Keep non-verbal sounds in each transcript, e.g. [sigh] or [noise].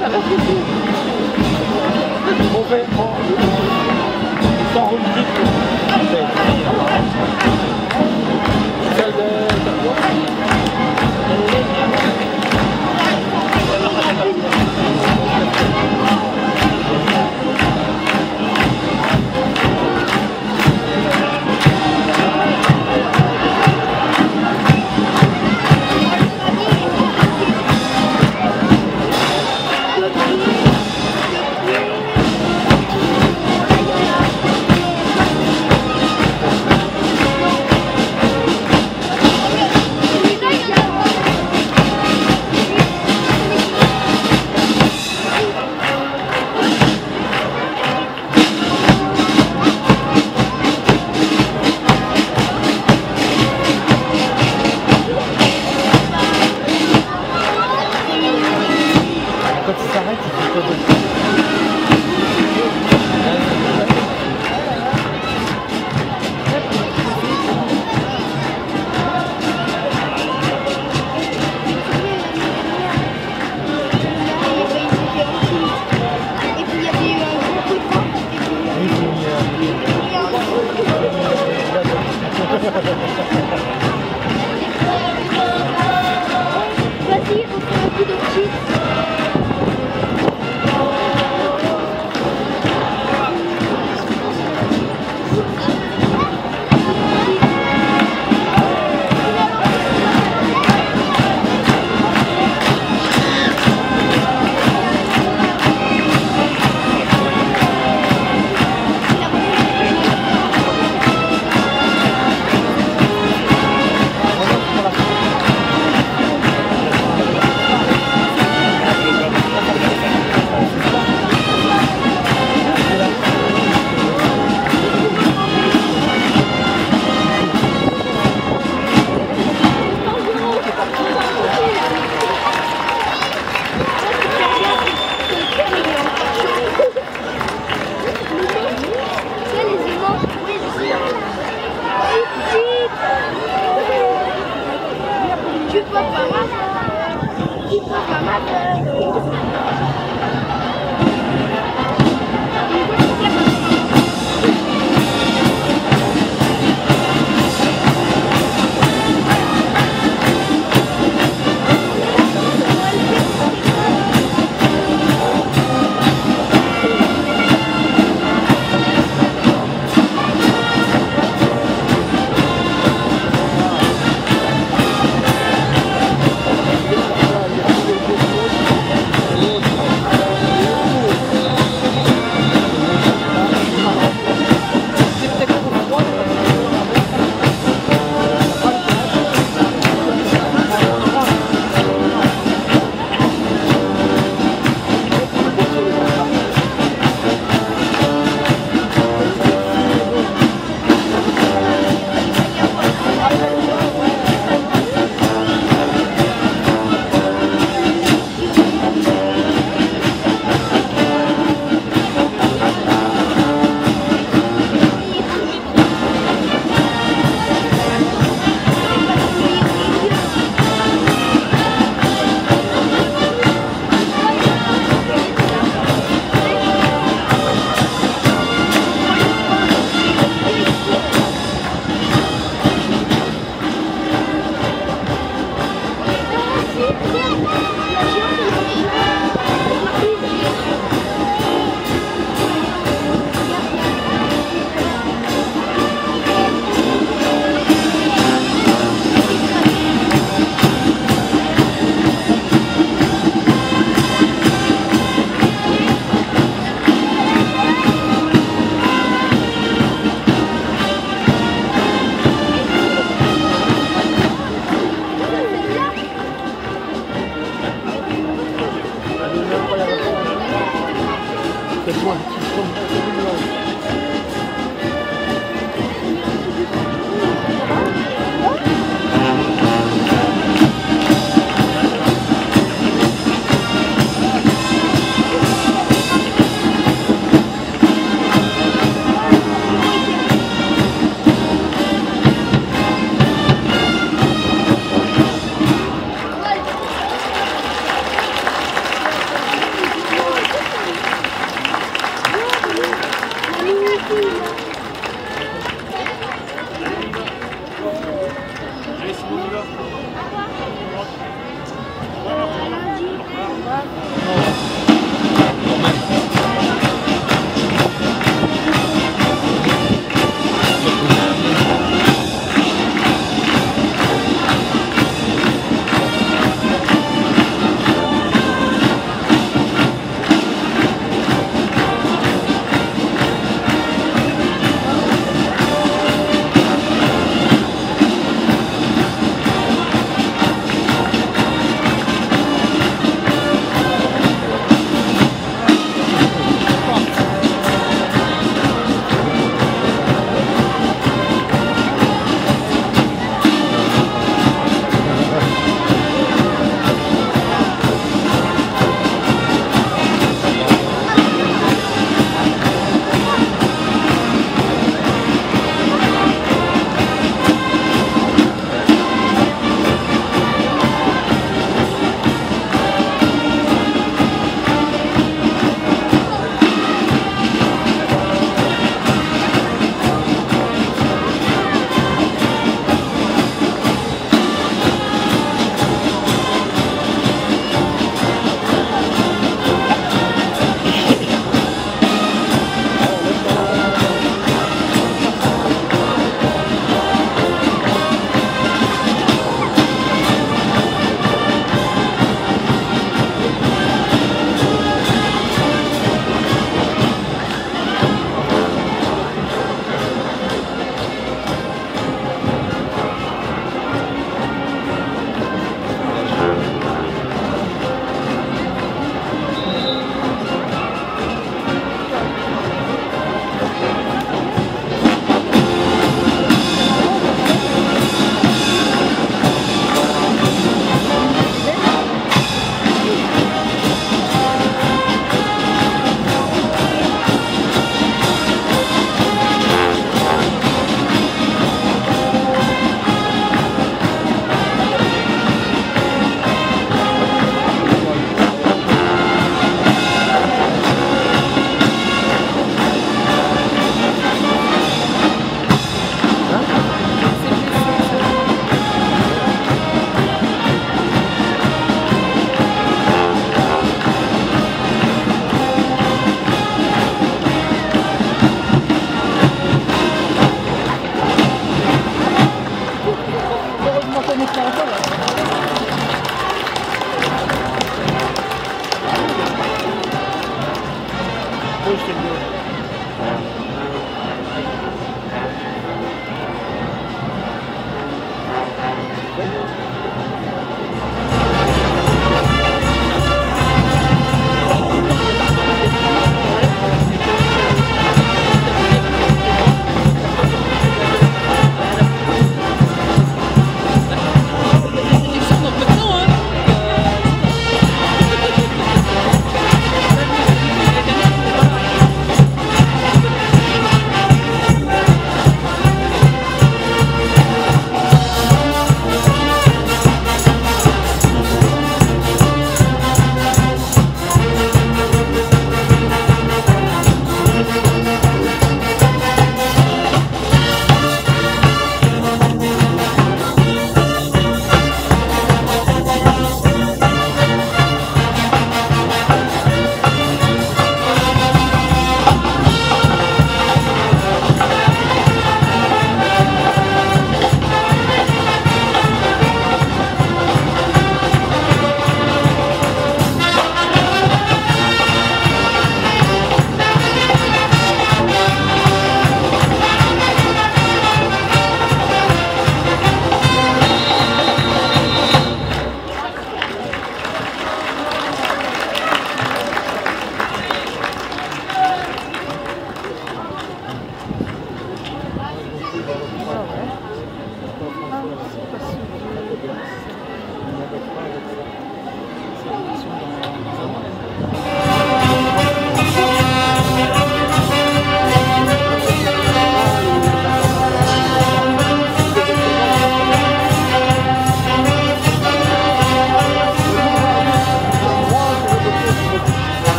[laughs] On fait,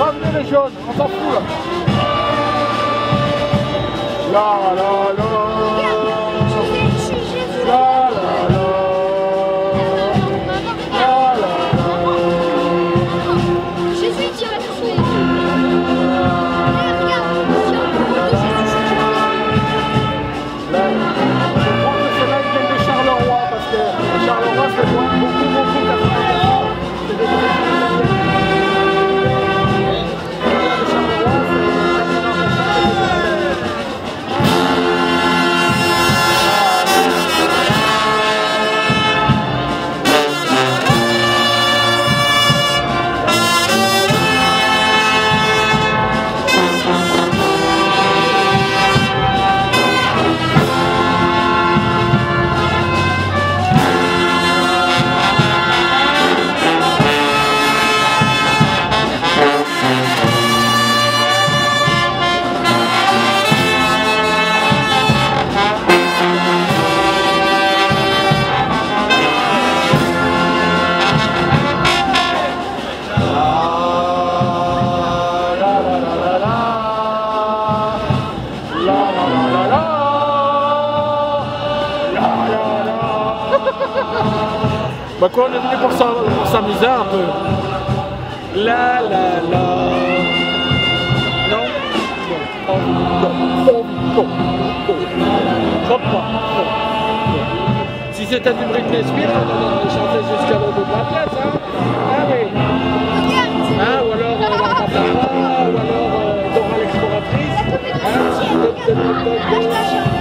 Ramenez les jaunes, on s'en fout là. Là, là, là. bizarre. La la la. Non. Si c'était du Britney Spears, on aurait jusqu'à l'autre bout de la place. Hein. Ah ah, ou alors euh, ou euh,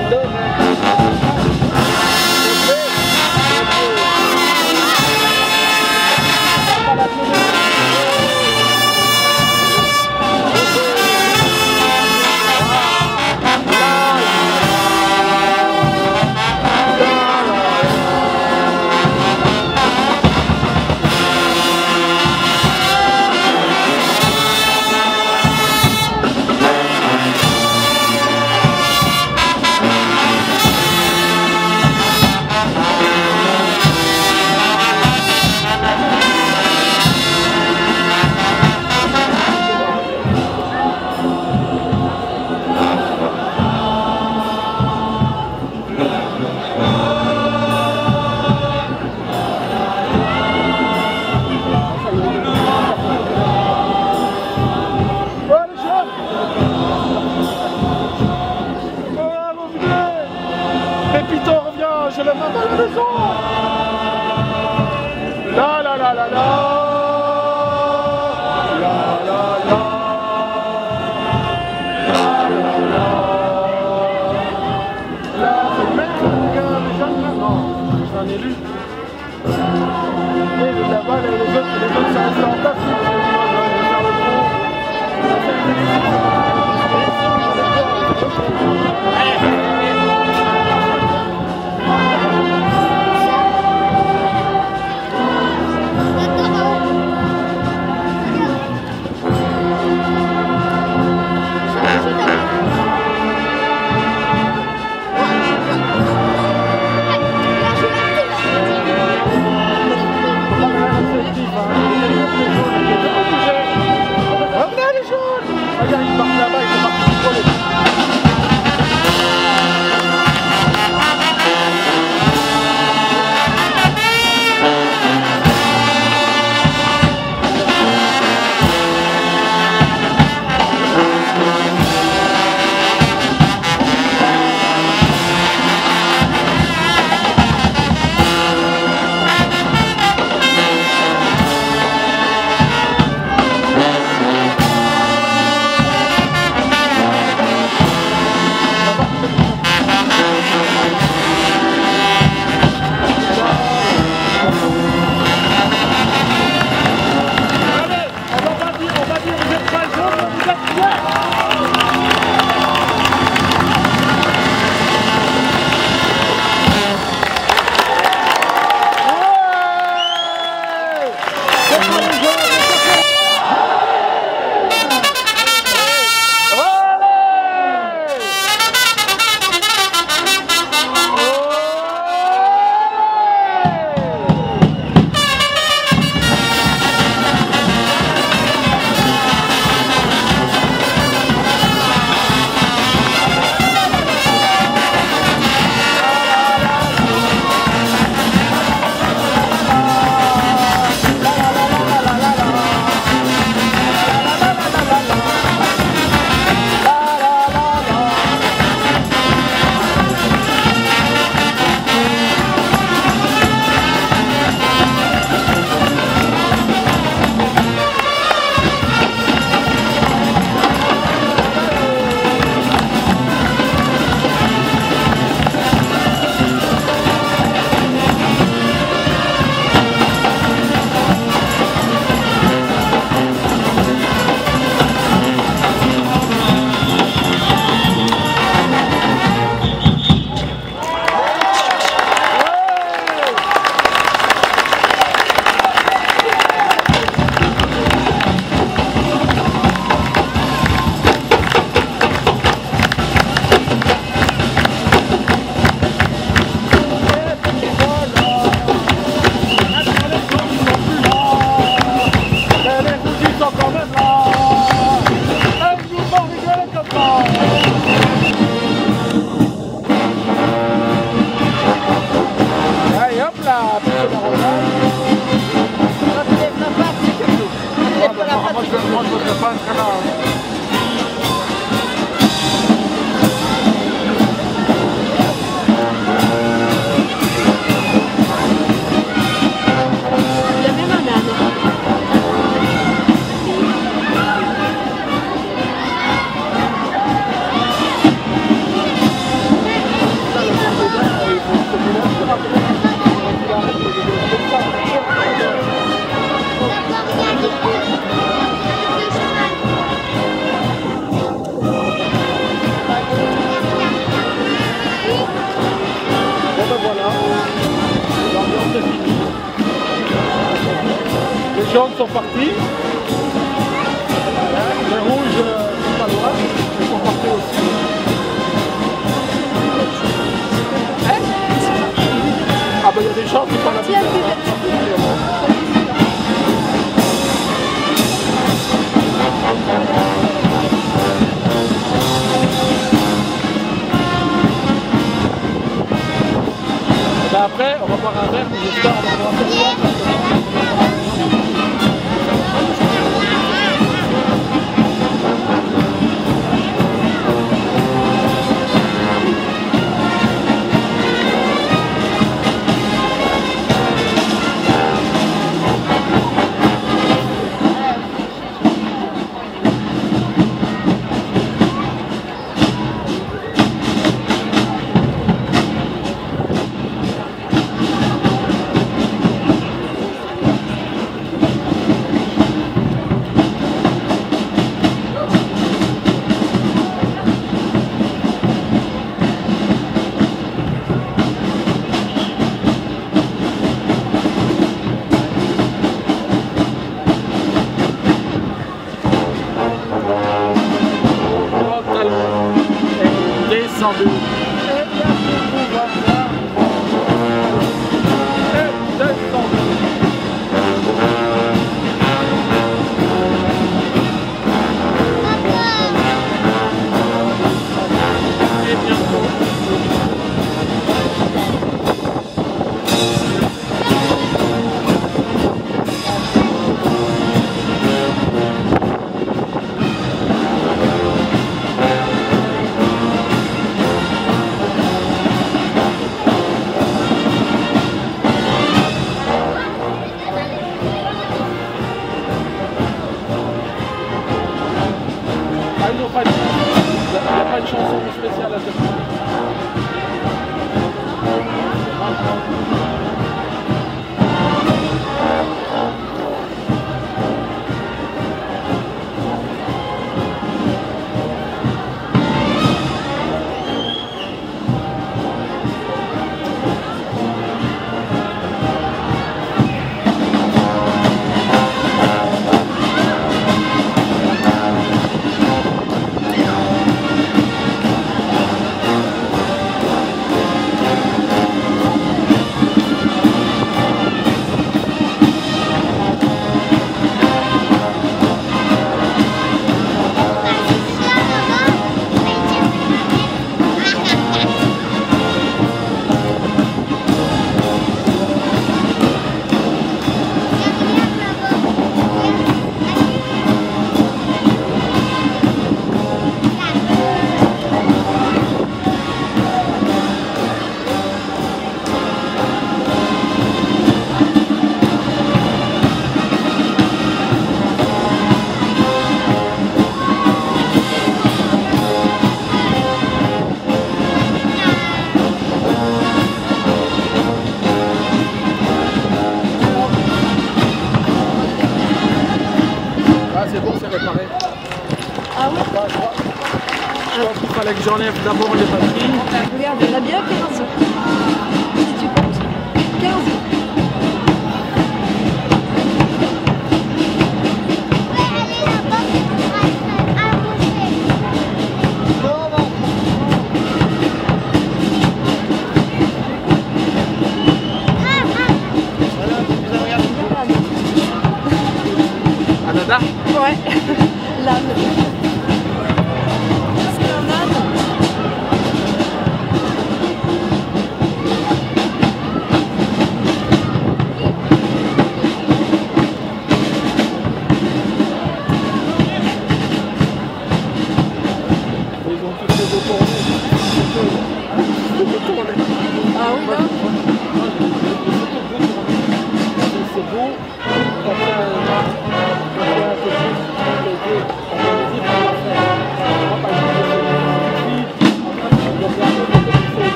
Sean F. Напомнили,